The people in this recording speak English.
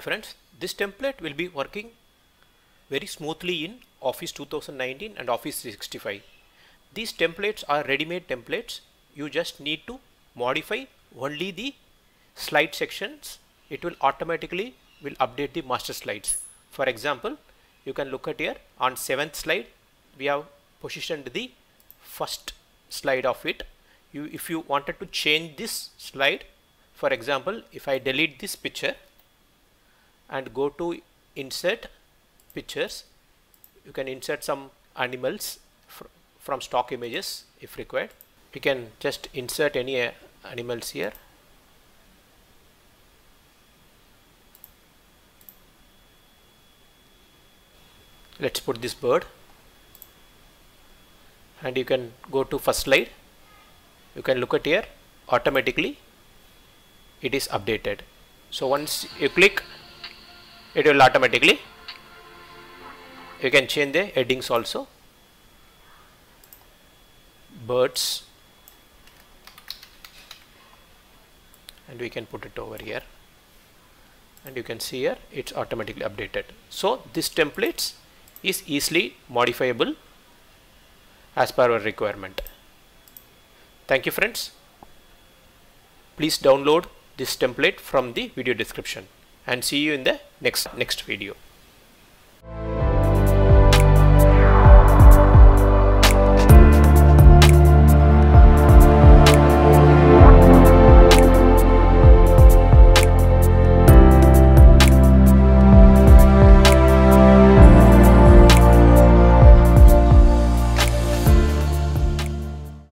friends, this template will be working very smoothly in Office 2019 and Office 365. These templates are ready-made templates. You just need to modify only the slide sections. It will automatically will update the master slides. For example, you can look at here on seventh slide, we have positioned the first slide of it. You, if you wanted to change this slide, for example, if I delete this picture and go to insert pictures, you can insert some animals fr from stock images if required. You can just insert any uh, animals here. Let's put this bird. And you can go to first slide. You can look at here. Automatically it is updated. So once you click it will automatically you can change the headings also. Birds. And we can put it over here. And you can see here it's automatically updated. So this templates is easily modifiable as per our requirement. Thank you friends. Please download this template from the video description and see you in the next next video.